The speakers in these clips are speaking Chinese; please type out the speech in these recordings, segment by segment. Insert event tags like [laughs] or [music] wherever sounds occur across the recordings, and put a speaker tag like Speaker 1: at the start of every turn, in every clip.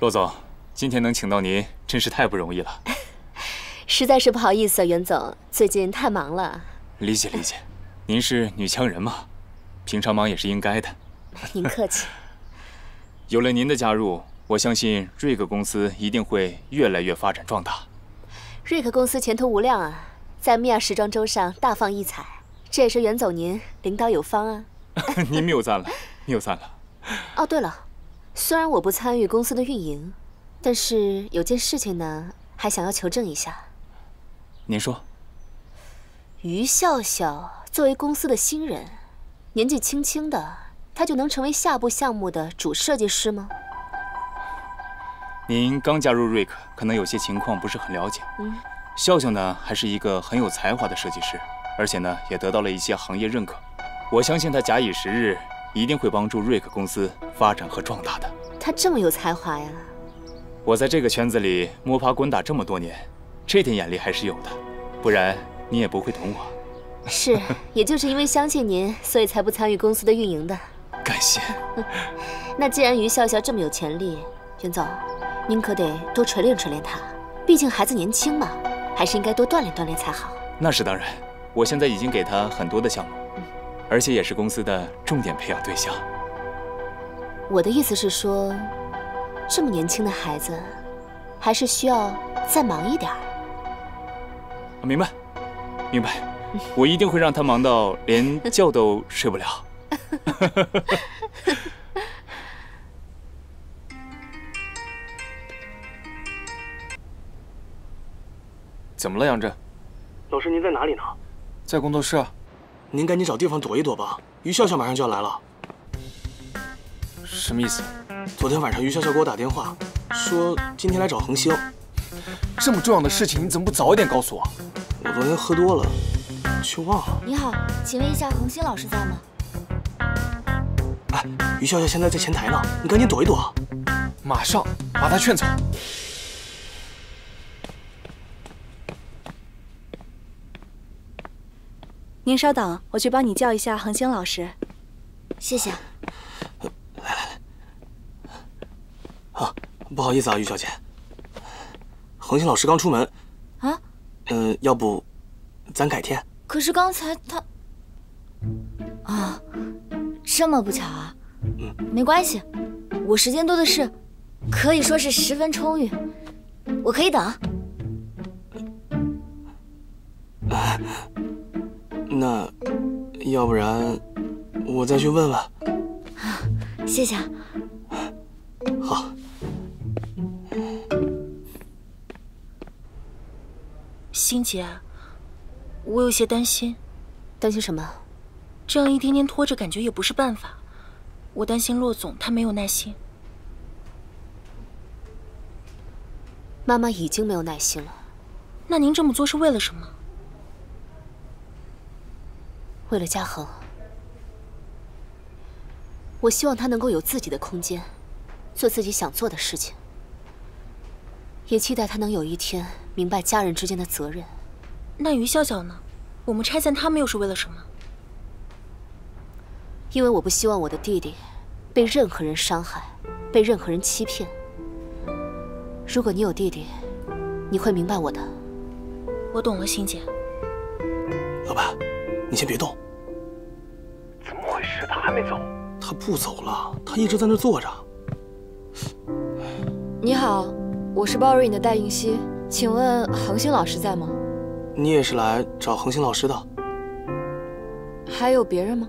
Speaker 1: 骆总，今天能请到您，真是太不容易了。[laughs]
Speaker 2: 实在是不好意思啊，袁总，最近太忙了。
Speaker 1: 理解理解，您是女强人嘛，平常忙也是应该的。[laughs]
Speaker 2: 您客气。[laughs]
Speaker 1: 有了您的加入，我相信瑞克公司一定会越来越发展壮大。
Speaker 2: 瑞克公司前途无量啊，在米娅时装周上大放异彩，这也是袁总您领导有方啊。
Speaker 1: 您谬赞了，谬赞了。
Speaker 2: 哦，对了，虽然我不参与公司的运营，但是有件事情呢，还想要求证一下。
Speaker 1: 您说。
Speaker 2: 于笑笑作为公司的新人，年纪轻轻的。他就能成为下部项目的主设计师吗？
Speaker 1: 您刚加入瑞克，可能有些情况不是很了解。嗯，笑笑呢，还是一个很有才华的设计师，而且呢，也得到了一些行业认可。我相信他假以时日，一定会帮助瑞克公司发展和壮大的。
Speaker 2: 他这么有才华呀！
Speaker 1: 我在这个圈子里摸爬滚打这么多年，这点眼力还是有的，不然你也不会懂我。
Speaker 2: 是，也就是因为相信您，所以才不参与公司的运营的。
Speaker 1: 感谢。[laughs]
Speaker 2: 那既然于笑笑这么有潜力，袁总，您可得多锤炼锤炼他。毕竟孩子年轻嘛，还是应该多锻炼锻炼才好。
Speaker 1: 那是当然，我现在已经给他很多的项目，而且也是公司的重点培养对象。
Speaker 2: 我的意思是说，这么年轻的孩子，还是需要再忙一点。
Speaker 1: 明白，明白，我一定会让他忙到连觉都睡不了。[laughs]
Speaker 3: 怎么了，杨震？
Speaker 4: 老师，您在哪里呢？
Speaker 3: 在工作室。
Speaker 4: 您赶紧找地方躲一躲吧，于笑笑马上就要来了。
Speaker 3: 什么意思？
Speaker 4: 昨天晚上于笑笑给我打电话，说今天来找恒星。
Speaker 3: 这么重要的事情，你怎么不早一点告诉我？
Speaker 4: 我昨天喝多了，却忘了。
Speaker 5: 你好，请问一下恒星老师在吗？
Speaker 4: 哎，于笑笑现在在前台呢，你赶紧躲一躲。
Speaker 3: 马上把他劝走。
Speaker 6: 您稍等，我去帮你叫一下恒星老师。
Speaker 5: 谢谢。
Speaker 4: 来来来。啊，不好意思啊，于小姐。恒星老师刚出门。啊？嗯，要不咱改天？
Speaker 5: 可是刚才他……啊。这么不巧啊，嗯，没关系，我时间多的是，可以说是十分充裕，我可以等。[laughs]
Speaker 4: 那要不然我再去问问。[laughs]
Speaker 5: 谢谢。
Speaker 4: 好。
Speaker 6: 欣姐，我有些担心。
Speaker 2: 担心什么？
Speaker 6: 这样一天天拖着，感觉也不是办法。我担心骆总他没有耐心。
Speaker 2: 妈妈已经没有耐心了。
Speaker 6: 那您这么做是为了什么？
Speaker 2: 为了嘉恒。我希望他能够有自己的空间，做自己想做的事情。也期待他能有一天明白家人之间的责任。
Speaker 6: 那于笑笑呢？我们拆散他们又是为了什么？
Speaker 2: 因为我不希望我的弟弟被任何人伤害，被任何人欺骗。如果你有弟弟，你会明白我的。
Speaker 6: 我懂了，欣姐。
Speaker 4: 老板，你先别动。
Speaker 7: 怎么回事？他还没走？
Speaker 4: 他不走了，他一直在那坐着。
Speaker 8: 你好，我是包瑞颖的戴映希，请问恒星老师在吗？
Speaker 4: 你也是来找恒星老师的？
Speaker 8: 还有别人吗？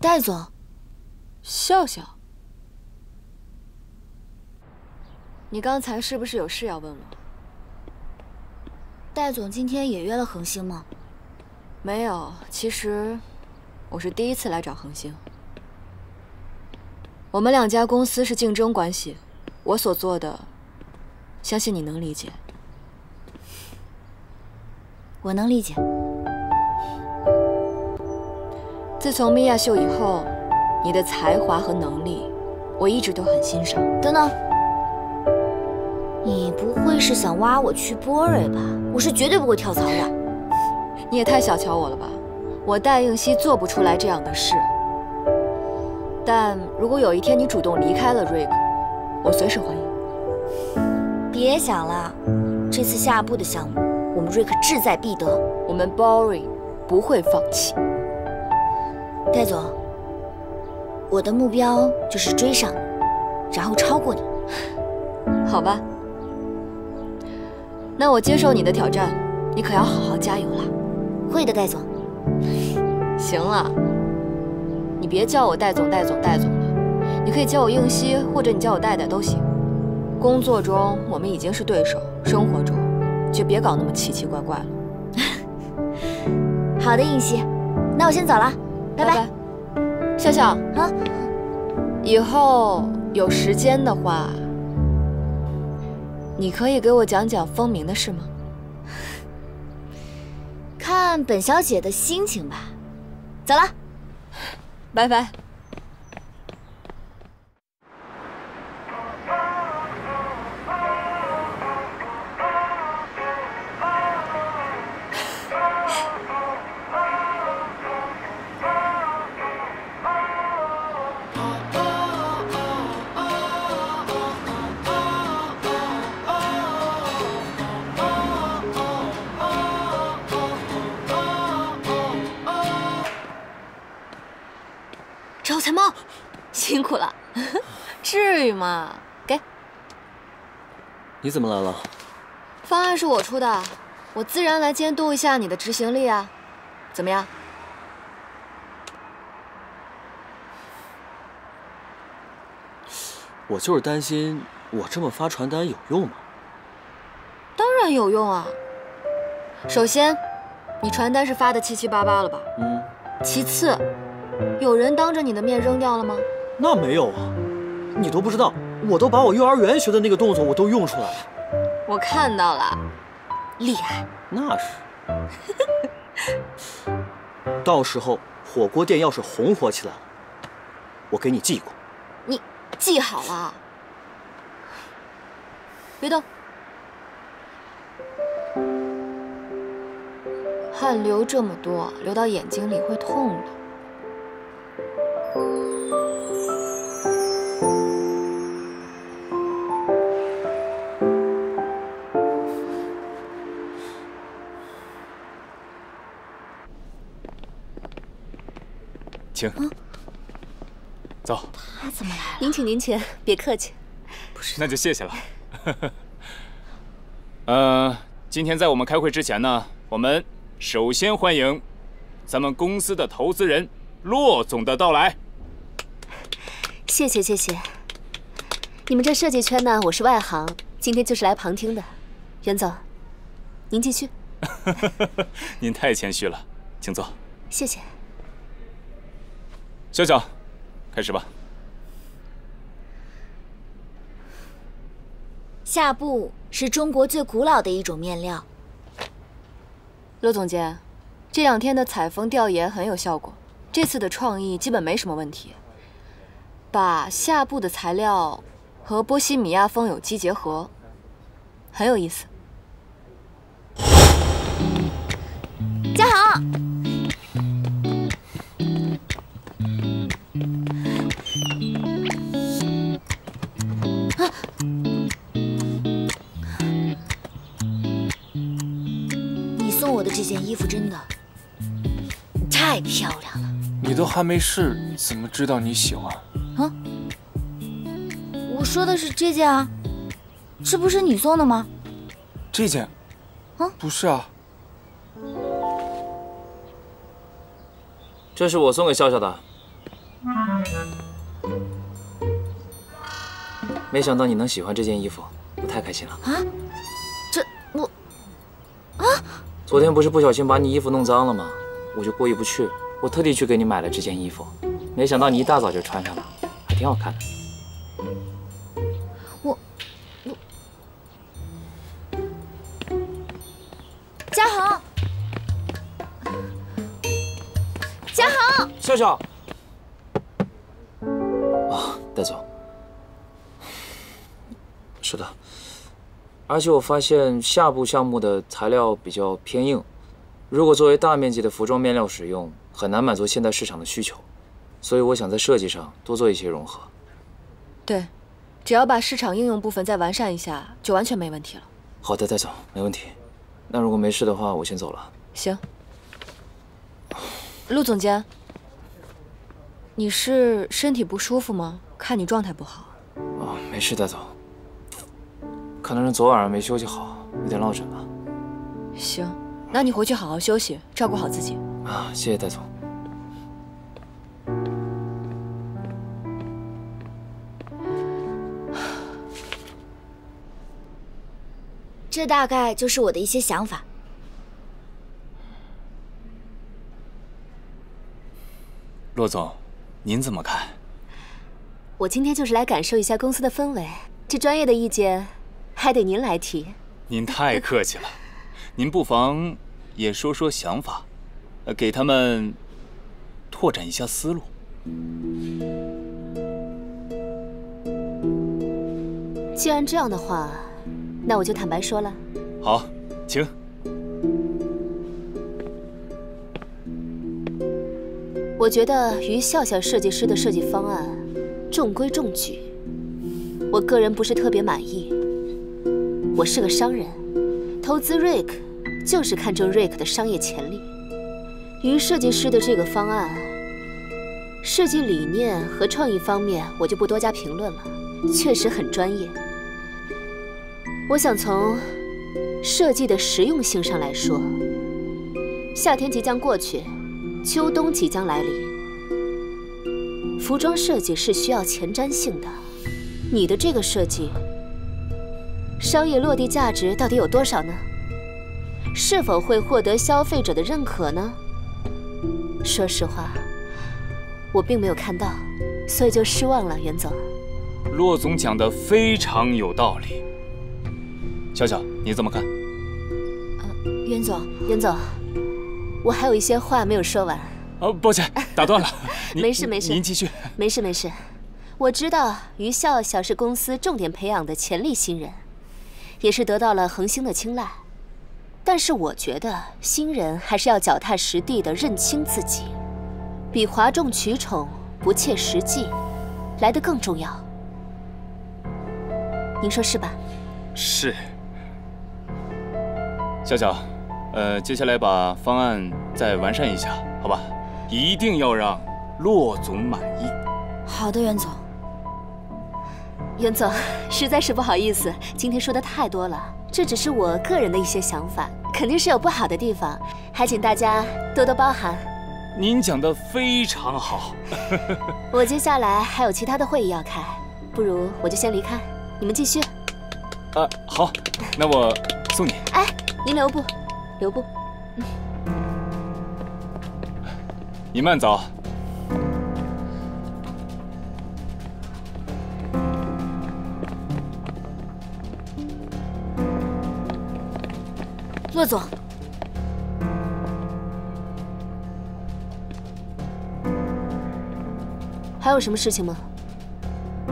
Speaker 5: 戴总，
Speaker 8: 笑笑，你刚才是不是有事要问我？
Speaker 5: 戴总今天也约了恒星吗？
Speaker 8: 没有，其实我是第一次来找恒星。我们两家公司是竞争关系，我所做的，相信你能理解。
Speaker 5: 我能理解。
Speaker 8: 自从米娅秀以后，你的才华和能力，我一直都很欣赏。
Speaker 5: 等等，会是想挖我去波瑞吧？我是绝对不会跳槽的。
Speaker 8: 你也太小瞧我了吧！我戴应希做不出来这样的事。但如果有一天你主动离开了瑞克，我随时欢迎。
Speaker 5: 别想了，这次下部的项目，我们瑞克志在必得。
Speaker 8: 我们 Boring 不会放弃。
Speaker 5: 戴总，我的目标就是追上你，然后超过你。
Speaker 8: 好吧，那我接受你的挑战，你可要好好加油了。
Speaker 5: 会的，戴总。
Speaker 8: 行了，你别叫我戴总、戴总、戴总了，你可以叫我应希，或者你叫我戴戴都行。工作中我们已经是对手，生活中就别搞那么奇奇怪怪了。[laughs]
Speaker 5: 好的，应希，那我先走了，拜拜。
Speaker 8: 笑笑啊，以后有时间的话，你可以给我讲讲风鸣的事吗？
Speaker 5: 看本小姐的心情吧。走了，
Speaker 8: 拜拜。
Speaker 2: 招财猫，辛苦了。[laughs]
Speaker 8: 至于吗？给。
Speaker 4: 你怎么来了？
Speaker 8: 方案是我出的，我自然来监督一下你的执行力啊。怎么样？
Speaker 4: 我就是担心，我这么发传单有用吗？
Speaker 8: 当然有用啊。首先，你传单是发的七七八八了吧？
Speaker 4: 嗯。
Speaker 8: 其次，有人当着你的面扔掉了吗？
Speaker 4: 那没有啊，你都不知道，我都把我幼儿园学的那个动作我都用出来了。
Speaker 8: 我看到了，厉害。
Speaker 4: 那是。到时候火锅店要是红火起来了，我给你记过。
Speaker 8: 你记好了，别动。汗流这么多，流到眼睛里会痛的。
Speaker 1: 请，走。
Speaker 5: 他怎么来了？
Speaker 2: 您请您请，别客气。
Speaker 1: 不是，那就谢谢了。[laughs] 呃，今天在我们开会之前呢，我们首先欢迎咱们公司的投资人骆总的到来。
Speaker 2: 谢谢谢谢。你们这设计圈呢，我是外行，今天就是来旁听的。袁总，您继续。[laughs]
Speaker 1: 您太谦虚了，请坐。
Speaker 2: 谢谢。
Speaker 1: 笑笑，开始吧。
Speaker 5: 夏布是中国最古老的一种面料。
Speaker 8: 骆总监，这两天的采风调研很有效果，这次的创意基本没什么问题。把夏布的材料和波西米亚风有机结合，很有意思。
Speaker 5: 嘉豪。件衣服真的太漂亮了。
Speaker 3: 你都还没试，怎么知道你喜欢？啊？
Speaker 5: 我说的是这件啊，这不是你送的吗？
Speaker 3: 这件？啊？不是啊。
Speaker 4: 这是我送给笑笑的。没想到你能喜欢这件衣服，我太开心了。啊？昨天不是不小心把你衣服弄脏了吗？我就过意不去，我特地去给你买了这件衣服，没想到你一大早就穿上了，还挺好看的。
Speaker 5: 我我嘉恒，嘉恒，
Speaker 4: 笑笑，啊，戴总，是的。而且我发现下部项目的材料比较偏硬，如果作为大面积的服装面料使用，很难满足现代市场的需求，所以我想在设计上多做一些融合。
Speaker 8: 对，只要把市场应用部分再完善一下，就完全没问题了。
Speaker 4: 好的，戴总，没问题。那如果没事的话，我先走了。
Speaker 8: 行。陆总监，你是身体不舒服吗？看你状态不好。
Speaker 4: 哦，没事，戴总。可能是昨晚上没休息好，有点落枕了。
Speaker 8: 行，那你回去好好休息，照顾好自己。
Speaker 4: 啊，谢谢戴总。
Speaker 5: 这大概就是我的一些想法。
Speaker 1: 骆总，您怎么看？
Speaker 2: 我今天就是来感受一下公司的氛围，这专业的意见还得您来提。
Speaker 1: 您太客气了，[laughs] 您不妨也说说想法，呃，给他们拓展一下思路。
Speaker 2: 既然这样的话，那我就坦白说了。
Speaker 1: 好，请。
Speaker 2: 我觉得于笑笑设计师的设计方案中规中矩，我个人不是特别满意。我是个商人，投资 Rick 就是看中 Rick 的商业潜力。于设计师的这个方案，设计理念和创意方面我就不多加评论了，确实很专业。我想从设计的实用性上来说，夏天即将过去。秋冬即将来临，服装设计是需要前瞻性的。你的这个设计，商业落地价值到底有多少呢？是否会获得消费者的认可呢？说实话，我并没有看到，所以就失望了，袁总。
Speaker 1: 骆总讲的非常有道理。笑笑，你怎么看？
Speaker 5: 呃，袁总，
Speaker 2: 袁总。我还有一些话没有说完。
Speaker 1: 哦，抱歉，打断了。[laughs]
Speaker 2: 没事没事，
Speaker 1: 您继续。
Speaker 2: 没事没事，我知道于笑笑是公司重点培养的潜力新人，也是得到了恒星的青睐。但是我觉得新人还是要脚踏实地的认清自己，比哗众取宠、不切实际来的更重要。您说是吧？
Speaker 1: 是。小小。呃，接下来把方案再完善一下，好吧？一定要让骆总满意。
Speaker 5: 好的，袁总。
Speaker 2: 袁总，实在是不好意思，今天说的太多了，这只是我个人的一些想法，肯定是有不好的地方，还请大家多多包涵。
Speaker 1: 您讲的非常好。[laughs]
Speaker 2: 我接下来还有其他的会议要开，不如我就先离开，你们继续。
Speaker 1: 啊，好，那我送你。
Speaker 2: 哎，您留步。留步，嗯
Speaker 1: 你慢走。
Speaker 5: 骆总，
Speaker 2: 还有什么事情吗？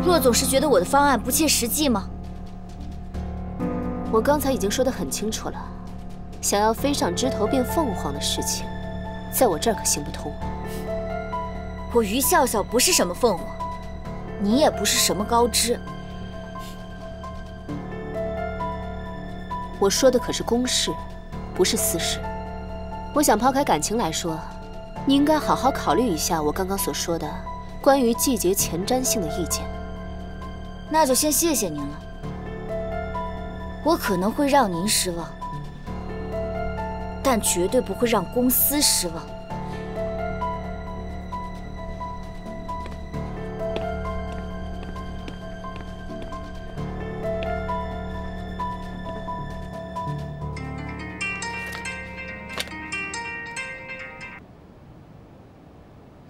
Speaker 5: 骆总是觉得我的方案不切实际吗？
Speaker 2: 我刚才已经说得很清楚了。想要飞上枝头变凤凰的事情，在我这儿可行不通。
Speaker 5: 我于笑笑不是什么凤凰，你也不是什么高枝。
Speaker 2: 我说的可是公事，不是私事。我想抛开感情来说，你应该好好考虑一下我刚刚所说的关于季节前瞻性的意见。
Speaker 5: 那就先谢谢您了。我可能会让您失望。但绝对不会让公司失望。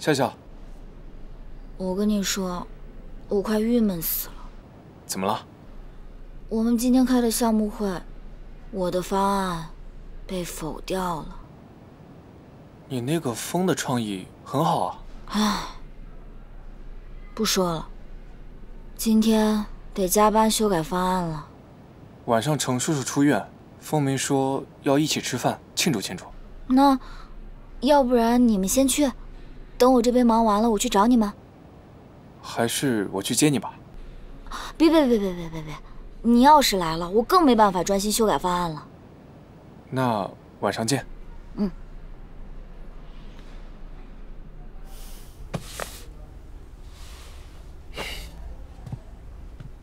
Speaker 3: 笑笑，
Speaker 5: 我跟你说，我快郁闷死了。
Speaker 3: 怎么了？
Speaker 5: 我们今天开的项目会，我的方案。被否掉了。
Speaker 3: 你那个风的创意很好啊。唉，
Speaker 5: 不说了，今天得加班修改方案了。
Speaker 3: 晚上程叔叔出院，风明说要一起吃饭庆祝庆祝。
Speaker 5: 那，要不然你们先去，等我这边忙完了，我去找你们。
Speaker 3: 还是我去接你吧。
Speaker 5: 别别别别别别别！你要是来了，我更没办法专心修改方案了。
Speaker 3: 那晚上见。
Speaker 5: 嗯。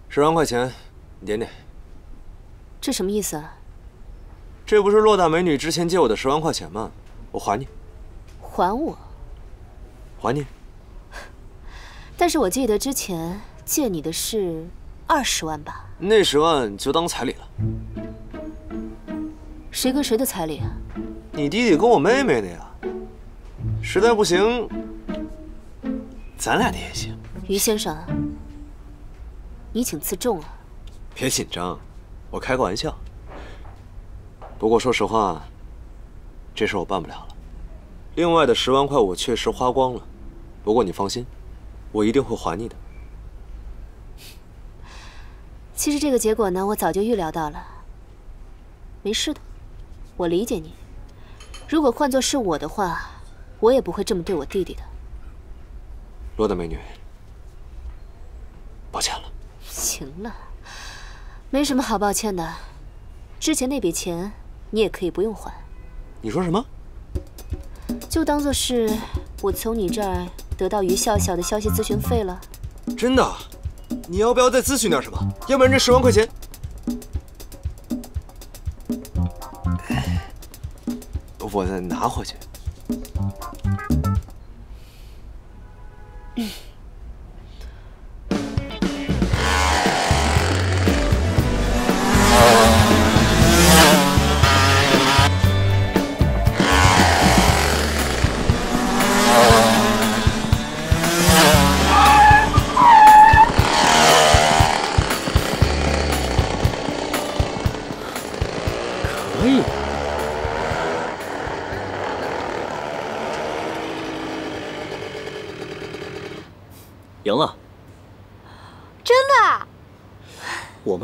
Speaker 9: 十万块钱，你点点。
Speaker 2: 这什么意思啊？
Speaker 9: 这不是洛大美女之前借我的十万块钱吗？我还你。
Speaker 2: 还我？
Speaker 9: 还你。
Speaker 2: 但是我记得之前借你的是二十万吧？
Speaker 9: 那十万就当彩礼了。
Speaker 2: 谁跟谁的彩礼啊？
Speaker 9: 你弟弟跟我妹妹的呀。实在不行，咱俩的也行。
Speaker 2: 于先生，你请自重啊。
Speaker 9: 别紧张，我开个玩笑。不过说实话，这事我办不了了。另外的十万块我确实花光了，不过你放心，我一定会还你的。
Speaker 2: 其实这个结果呢，我早就预料到了。没事的，我理解你。如果换做是我的话，我也不会这么对我弟弟的。
Speaker 9: 罗大美女，抱歉了。
Speaker 2: 行了，没什么好抱歉的。之前那笔钱。你也可以不用还。
Speaker 9: 你说什么？
Speaker 2: 就当做是我从你这儿得到于笑笑的消息咨询费了。
Speaker 9: 真的？你要不要再咨询点什么？要不然这十万块钱，我再拿回去。
Speaker 10: 赢 [laughs]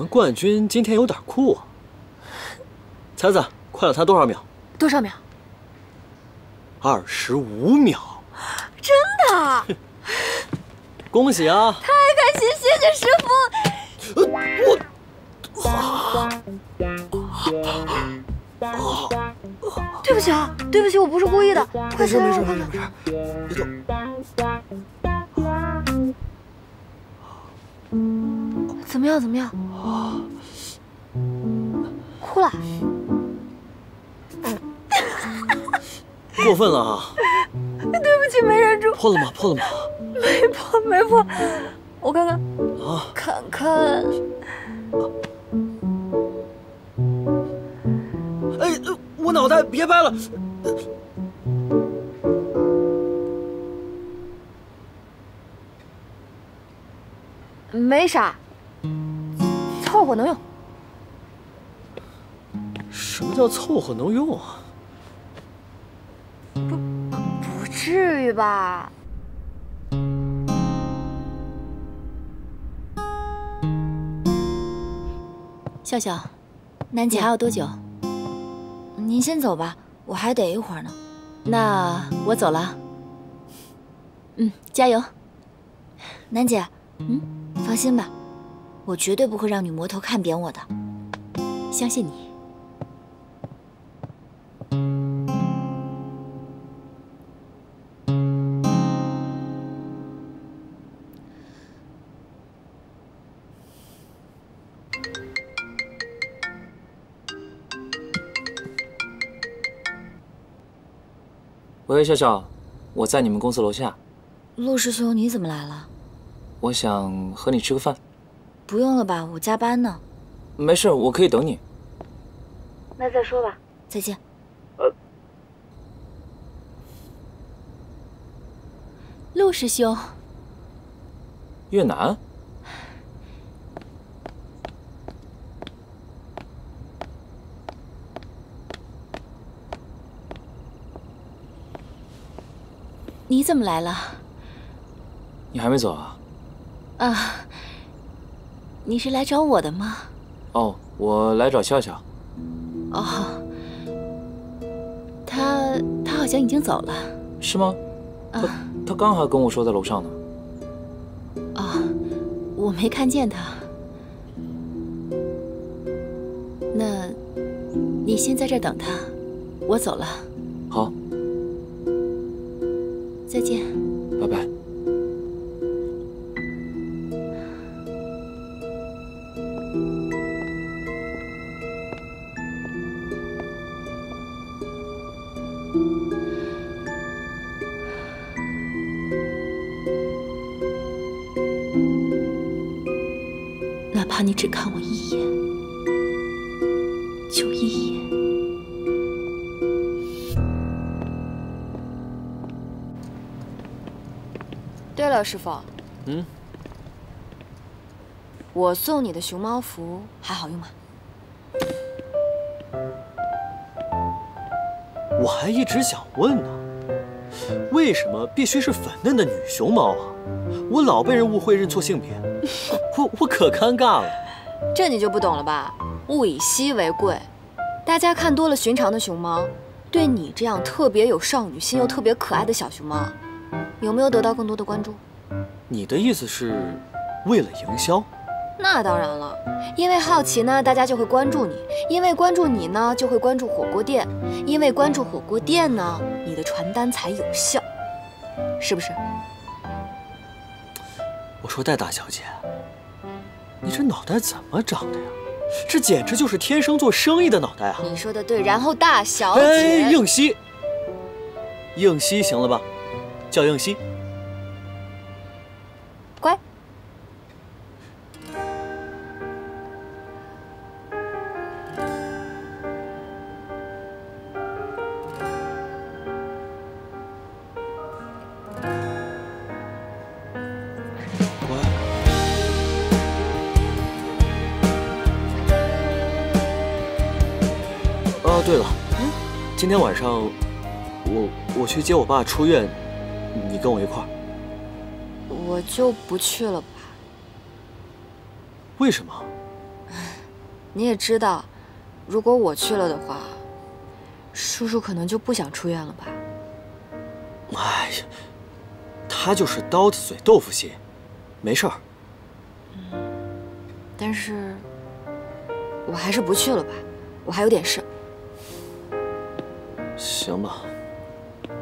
Speaker 10: 冠军今天有点酷啊！猜猜快了他多少秒？
Speaker 8: 多少秒？
Speaker 10: 二十五秒！
Speaker 5: 真的！[laughs]
Speaker 10: 恭喜啊！
Speaker 5: 太开心，谢谢师傅！
Speaker 10: 我，
Speaker 5: 对不起啊，对不起，我不是故意的。
Speaker 9: 没事没事没事没事，别动。
Speaker 5: 怎么样？怎么样？哭了？[laughs]
Speaker 10: 过分了啊！
Speaker 5: 对不起，没忍住。
Speaker 10: 破了吗？破了吗？
Speaker 5: 没破，没破。我看看。
Speaker 10: 啊！
Speaker 5: 看看。
Speaker 10: 哎，我脑袋别掰了。
Speaker 8: 没啥。凑合能用。
Speaker 10: 什么叫凑合能用啊？
Speaker 5: 不，不至于吧？
Speaker 2: 笑笑，
Speaker 5: 楠姐
Speaker 2: 还要多久？
Speaker 5: 您先走吧，我还得一会儿呢。
Speaker 2: 那我走了。嗯，加油，
Speaker 5: 楠姐。嗯，放心吧。我绝对不会让女魔头看扁我的，
Speaker 2: 相信你。
Speaker 4: 喂，笑笑，我在你们公司楼下。
Speaker 5: 陆师兄，你怎么来了？
Speaker 4: 我想和你吃个饭。
Speaker 5: 不用了吧，我加班呢。
Speaker 4: 没事，我可以等你。
Speaker 5: 那再说吧，再见。
Speaker 4: 呃，
Speaker 2: 陆师兄。
Speaker 4: 越南？
Speaker 2: 你怎么来了？
Speaker 4: 你还没走啊？
Speaker 2: 啊。你是来找我的吗？
Speaker 4: 哦，我来找笑笑。
Speaker 2: 哦，他
Speaker 6: 他他好像已经走了。
Speaker 4: 是吗？他他刚还跟我说在楼上呢。
Speaker 6: 哦，我没看见他。那，你先在这儿等他，我走了。
Speaker 4: 好，
Speaker 6: 再见。
Speaker 8: 了，师傅。
Speaker 10: 嗯。
Speaker 8: 我送你的熊猫服还好用吗？
Speaker 10: 我还一直想问呢，为什么必须是粉嫩的女熊猫啊？我老被人误会认错性别，[laughs] 我我可尴尬了。
Speaker 8: 这你就不懂了吧？物以稀为贵，大家看多了寻常的熊猫，对你这样特别有少女心又特别可爱的小熊猫，有没有得到更多的关注？
Speaker 10: 你的意思是，为了营销？
Speaker 8: 那当然了，因为好奇呢，大家就会关注你；因为关注你呢，就会关注火锅店；因为关注火锅店呢，你的传单才有效，是不是？
Speaker 10: 我说戴大小姐，你这脑袋怎么长的呀？这简直就是天生做生意的脑袋啊！
Speaker 8: 你说的对，然后大小姐，
Speaker 10: 哎，应西，应西行了吧？叫应西。今天晚上我我去接我爸出院，你跟我一块儿。
Speaker 8: 我就不去了吧。
Speaker 10: 为什么？
Speaker 8: 你也知道，如果我去了的话，叔叔可能就不想出院了吧。
Speaker 10: 哎呀，他就是刀子嘴豆腐心，没事儿。
Speaker 8: 嗯，但是我还是不去了吧，我还有点事。
Speaker 10: 行吧。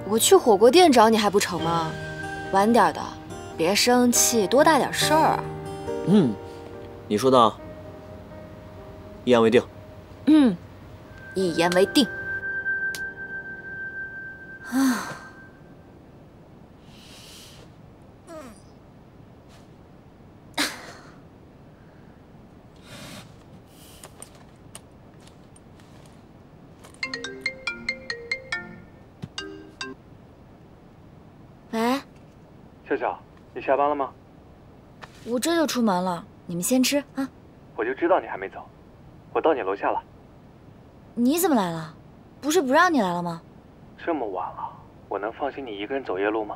Speaker 8: 我去火锅店找你还不成吗？晚点的。别生气，多大点事儿啊！
Speaker 10: 嗯，你说的，一言为定。
Speaker 8: 嗯，一言为定。
Speaker 7: 下班了吗？
Speaker 5: 我这就出门了，你们先吃啊。
Speaker 7: 我就知道你还没走，我到你楼下了。
Speaker 5: 你怎么来了？不是不让你来了吗？
Speaker 7: 这么晚了，我能放心你一个人走夜路吗？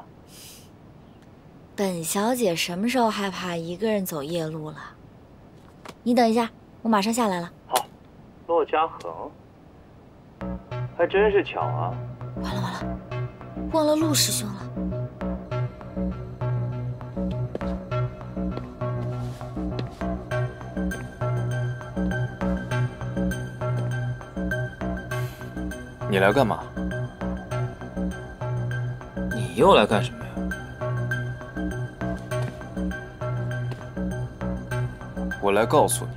Speaker 5: 本小姐什么时候害怕一个人走夜路了？你等一下，我马上下来了。
Speaker 7: 好，骆家恒，还真是巧啊。
Speaker 5: 完了完了，忘了陆师兄了。
Speaker 3: 你来干嘛？
Speaker 4: 你又来干什么呀？
Speaker 3: 我来告诉你，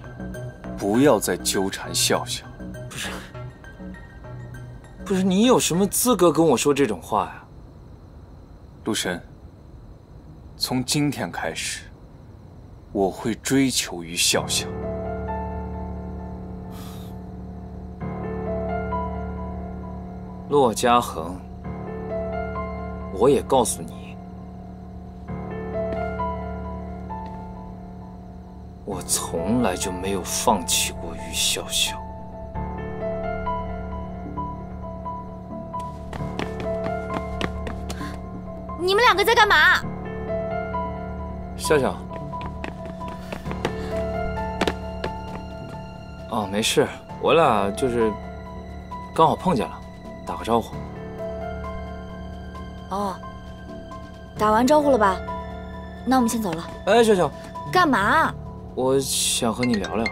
Speaker 3: 不要再纠缠笑笑。
Speaker 4: 不是，不是你有什么资格跟我说这种话呀？
Speaker 3: 陆深，从今天开始，我会追求于笑笑。
Speaker 4: 骆嘉恒，我也告诉你，我从来就没有放弃过于笑笑。
Speaker 5: 你们两个在干嘛？
Speaker 4: 笑笑，哦，没事，我俩就是刚好碰见了。打个招呼。哦。
Speaker 5: 打完招呼了吧？那我们先走了。
Speaker 4: 哎，秀秀，
Speaker 5: 干嘛？
Speaker 4: 我想和你聊聊。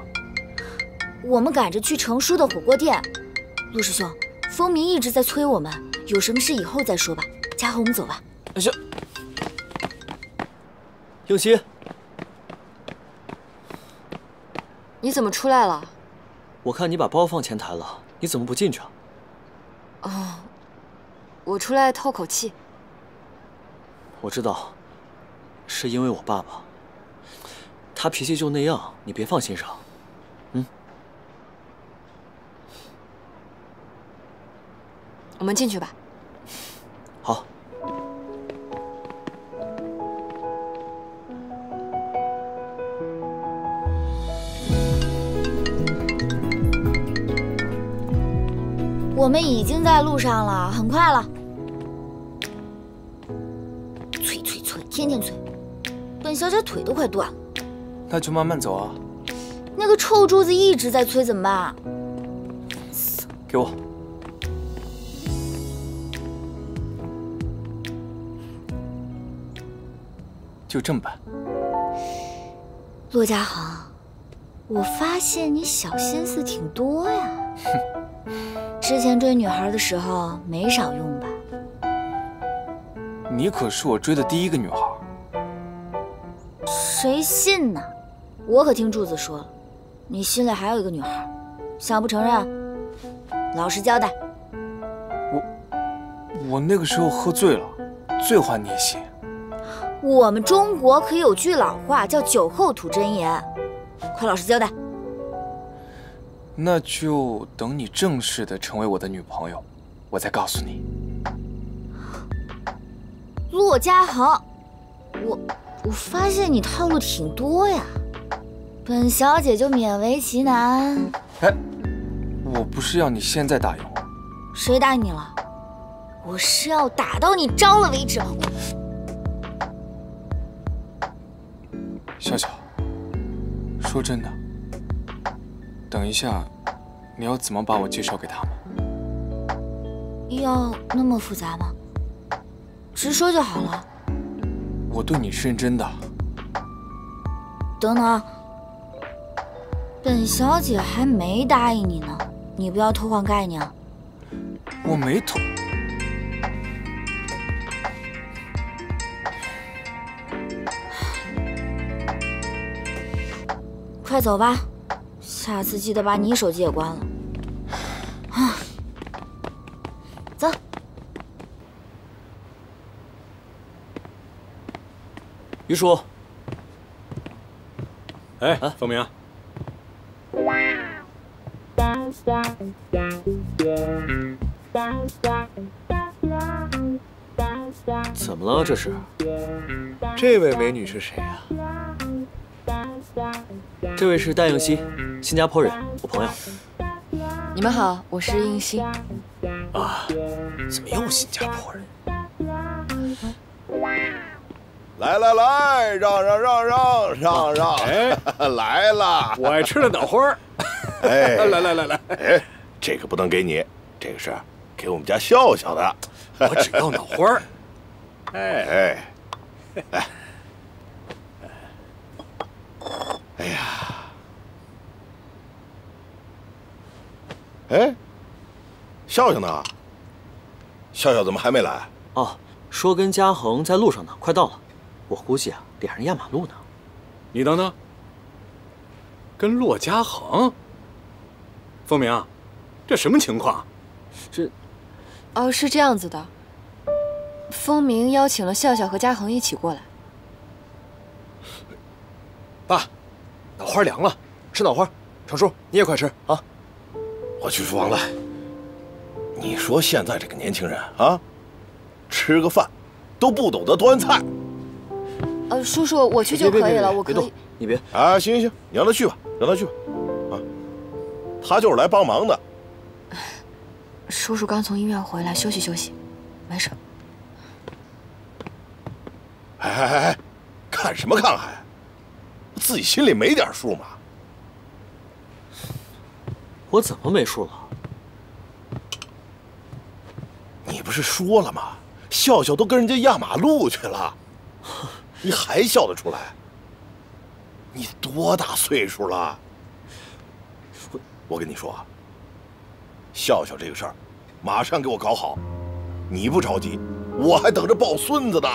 Speaker 5: 我们赶着去程叔的火锅店。陆师兄，风明一直在催我们，有什么事以后再说吧。嘉禾，我们走吧。
Speaker 4: 哎，
Speaker 10: 秀。又琪。
Speaker 8: 你怎么出来了？
Speaker 10: 我看你把包放前台了，你怎么不进去啊？
Speaker 8: 哦，我出来透口气。
Speaker 10: 我知道，是因为我爸爸，他脾气就那样，你别放心上。嗯，
Speaker 8: 我们进去吧。
Speaker 10: 好。
Speaker 5: 我们已经在路上了，很快了。催催催，天天催，本小姐腿都快断了。
Speaker 3: 那就慢慢走啊。
Speaker 5: 那个臭柱子一直在催，怎么办？
Speaker 3: 给我。就这么办。
Speaker 5: 骆家恒，我发现你小心思挺多呀。[laughs] 之前追女孩的时候没少用吧？
Speaker 3: 你可是我追的第一个女孩。
Speaker 5: 谁信呢？我可听柱子说了，你心里还有一个女孩，想不承认？老实交代。
Speaker 3: 我我那个时候喝醉了，醉话你也信？
Speaker 5: 我们中国可有句老话叫“酒后吐真言”，快老实交代。
Speaker 3: 那就等你正式的成为我的女朋友，我再告诉你。
Speaker 5: 骆家恒，我我发现你套路挺多呀，本小姐就勉为其难。
Speaker 3: 哎，我不是要你现在答应我。
Speaker 5: 谁答应你了？我是要打到你招了为止。
Speaker 3: 笑笑，说真的。等一下，你要怎么把我介绍给他
Speaker 5: 们？要那么复杂吗？直说就好了。
Speaker 3: 我对你是认真的。
Speaker 5: 等等，本小姐还没答应你呢，你不要偷换概念。
Speaker 3: 我没偷。
Speaker 5: 快走吧。下次记得把你手机也关了。啊，走。
Speaker 10: 于叔。
Speaker 11: 哎，凤鸣。
Speaker 10: 怎么了？这是？
Speaker 9: 这位美女是谁啊？
Speaker 10: 这位是戴应希，新加坡人，我朋友。
Speaker 8: 你们好，我是应希。
Speaker 10: 啊，怎么又新加坡人？
Speaker 12: 来来来，让让让让让让！哎，[laughs] 来了，
Speaker 11: 我爱吃的脑花。哎，[laughs] 来来来来，
Speaker 12: 哎，这个不能给你，这个是给我们家笑笑的。
Speaker 11: 我只要脑花。
Speaker 12: 哎哎，来。[laughs] 哎呀，哎，笑笑呢？笑笑怎么还没来？
Speaker 10: 哦，说跟嘉恒在路上呢，快到了。我估计啊，脸上压马路呢。
Speaker 11: 你等等，跟骆嘉恒？凤鸣，这什么情况？
Speaker 10: 这……
Speaker 8: 哦，是这样子的。风鸣邀请了笑笑和嘉恒一起过来。
Speaker 9: 爸。脑花凉了，吃脑花。程叔，你也快吃啊！
Speaker 12: 我去厨房了。你说现在这个年轻人啊，吃个饭都不懂得端菜。
Speaker 8: 呃，叔叔，我去就可以了，我可以。
Speaker 10: 你别
Speaker 12: 啊！行行行，你让他去吧，让他去吧。啊，他就是来帮忙的。
Speaker 8: 叔叔刚从医院回来，休息休息，没事。
Speaker 12: 哎哎哎，看什么看还？自己心里没点数吗？
Speaker 10: 我怎么没数了？
Speaker 12: 你不是说了吗？笑笑都跟人家压马路去了，[laughs] 你还笑得出来？你多大岁数了？我跟你说，笑笑这个事儿，马上给我搞好。你不着急，我还等着抱孙子呢。